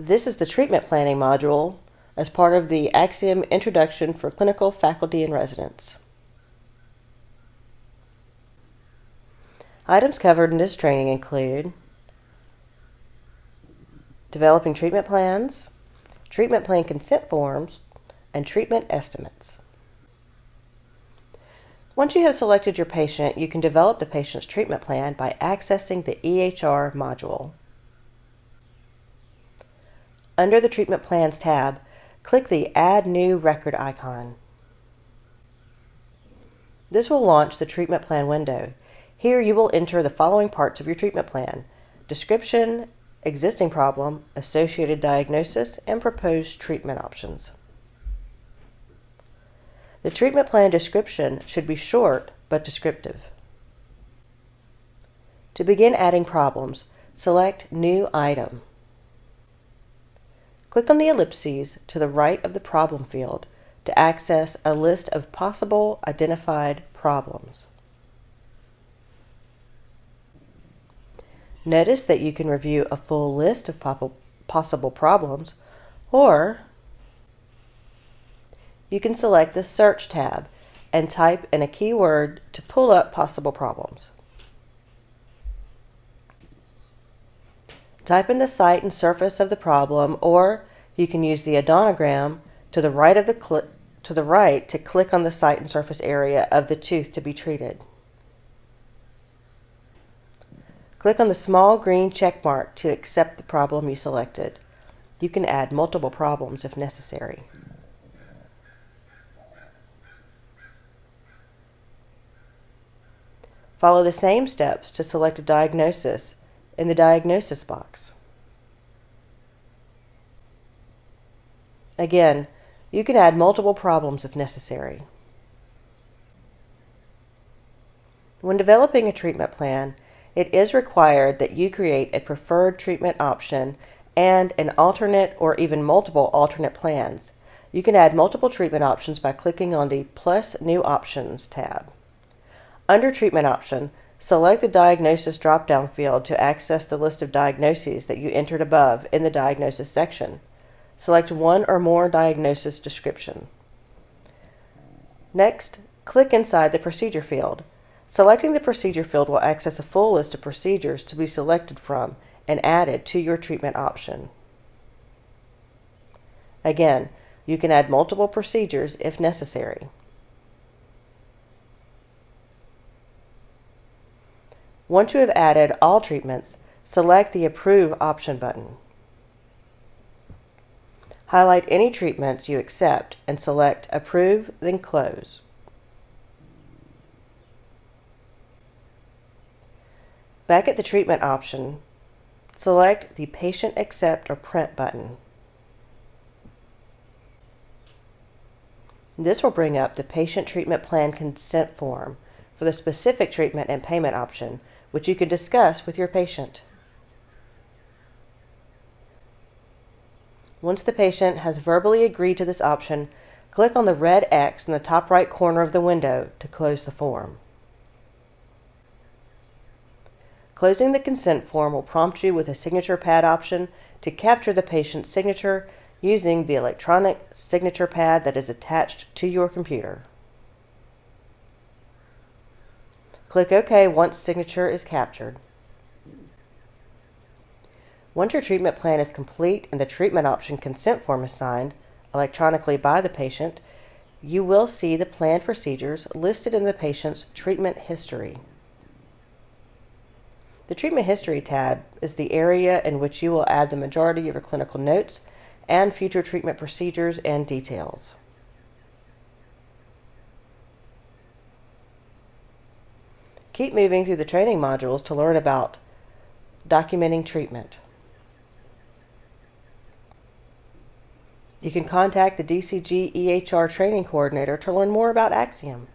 This is the treatment planning module as part of the axiUm Introduction for Clinical Faculty and Residents. Items covered in this training include developing treatment plans, treatment plan consent forms, and treatment estimates. Once you have selected your patient, you can develop the patient's treatment plan by accessing the EHR module. Under the Treatment Plans tab, click the Add New Record icon. This will launch the treatment plan window. Here you will enter the following parts of your treatment plan. Description, existing problem, associated diagnosis, and proposed treatment options. The treatment plan description should be short but descriptive. To begin adding problems, select New Item. Click on the ellipses to the right of the problem field to access a list of possible identified problems. Notice that you can review a full list of possible problems or you can select the Search tab and type in a keyword to pull up possible problems. Type in the site and surface of the problem or you can use the odontogram to the right of the to the right to click on the site and surface area of the tooth to be treated. Click on the small green check mark to accept the problem you selected. You can add multiple problems if necessary. Follow the same steps to select a diagnosis in the diagnosis box. Again, you can add multiple problems if necessary. When developing a treatment plan, it is required that you create a preferred treatment option and an alternate or even multiple alternate plans. You can add multiple treatment options by clicking on the Plus New Options tab. Under Treatment Option, select the Diagnosis drop-down field to access the list of diagnoses that you entered above in the Diagnosis section. Select one or more diagnosis description. Next, click inside the Procedure field. Selecting the Procedure field will access a full list of procedures to be selected from and added to your treatment option. Again, you can add multiple procedures if necessary. Once you have added all treatments, select the Approve option button. Highlight any treatments you accept and select Approve, then Close. Back at the treatment option, select the Patient Accept or Print button. This will bring up the Patient Treatment Plan Consent Form for the specific treatment and payment option which you can discuss with your patient. Once the patient has verbally agreed to this option, click on the red X in the top right corner of the window to close the form. Closing the consent form will prompt you with a signature pad option to capture the patient's signature using the electronic signature pad that is attached to your computer. Click OK once signature is captured. Once your treatment plan is complete and the treatment option consent form is signed electronically by the patient, you will see the planned procedures listed in the patient's treatment history. The Treatment History tab is the area in which you will add the majority of your clinical notes and future treatment procedures and details. Keep moving through the training modules to learn about documenting treatment. You can contact the DCG EHR training coordinator to learn more about axiUm.